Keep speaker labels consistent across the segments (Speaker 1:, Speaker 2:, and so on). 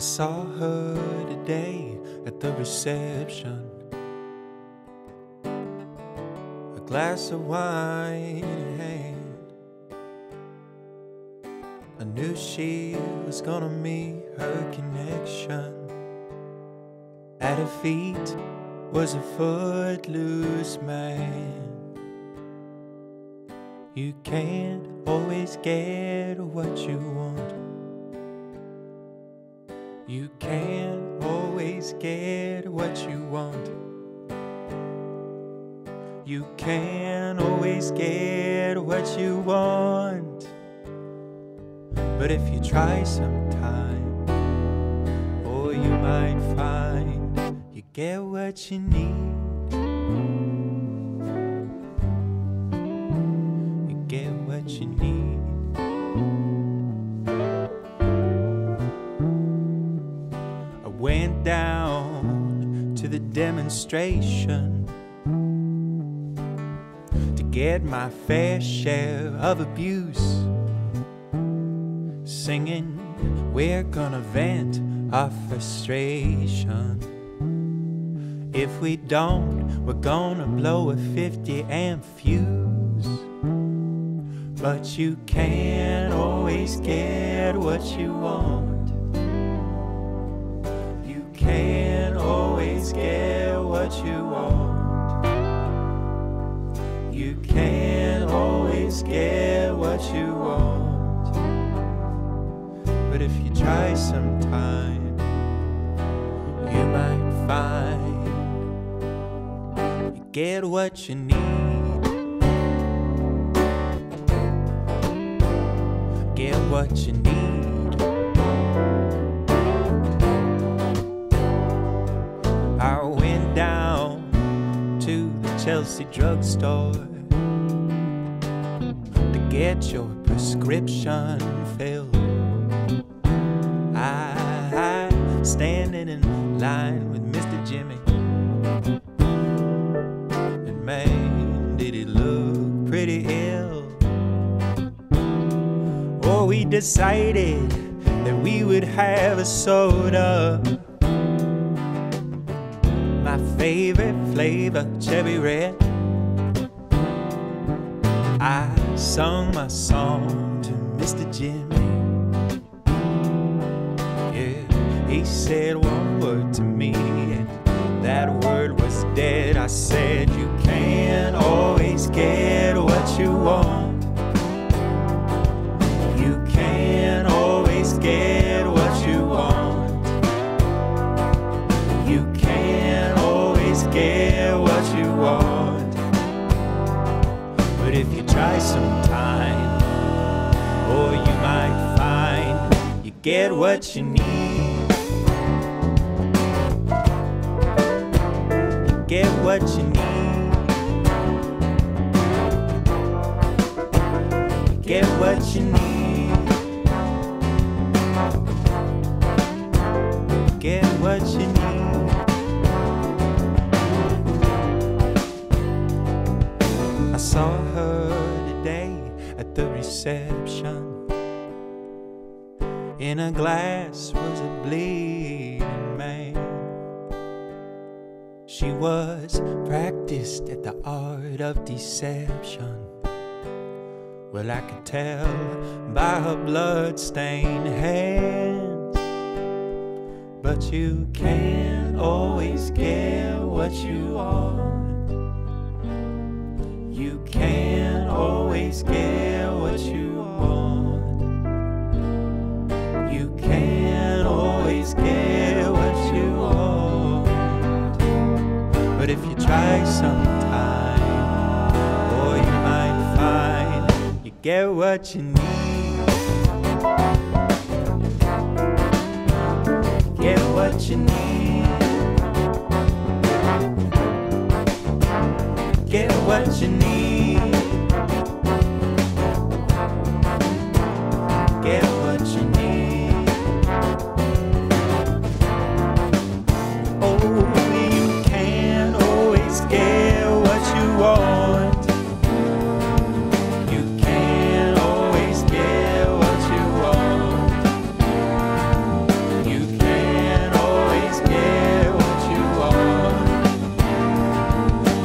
Speaker 1: saw her today at the reception. A glass of wine in hand. I knew she was gonna meet her connection. At her feet was a footloose man. You can't always get what you want. You can't always get what you want. You can't always get what you want. But if you try sometime, oh, you might find you get what you need. You get what you need. Demonstration to get my fair share of abuse. Singing, we're gonna vent our frustration. If we don't, we're gonna blow a 50 amp fuse. But you can't always get what you want. You want. You can't always get what you want. But if you try sometime, you might find you get what you need. Get what you need. Chelsea drugstore to get your prescription filled. I standing in line with Mr. Jimmy, and man, did he look pretty ill. Oh, we decided that we would have a soda. My favorite flavor, cherry red. I sung my song to Mr. Jimmy. Yeah, he said one word to me, and that word was dead. I said, You can't always get what you want. Get what you need. Get what you need. Get what you need. Get what you need. I saw her today at the reception. In a glass was a bleeding man. She was practiced at the art of deception. Well, I could tell by her blood-stained hands. But you can't always get what you want. You can't always get But if you try sometime, or you might find you get what you need. Get what you need. Get what you need. Get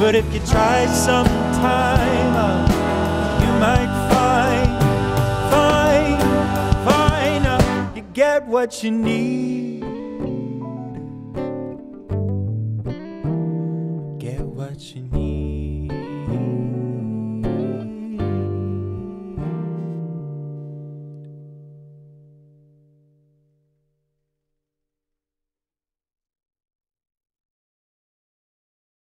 Speaker 1: But if you try sometime, uh, you might find, find, find uh, you get what you need.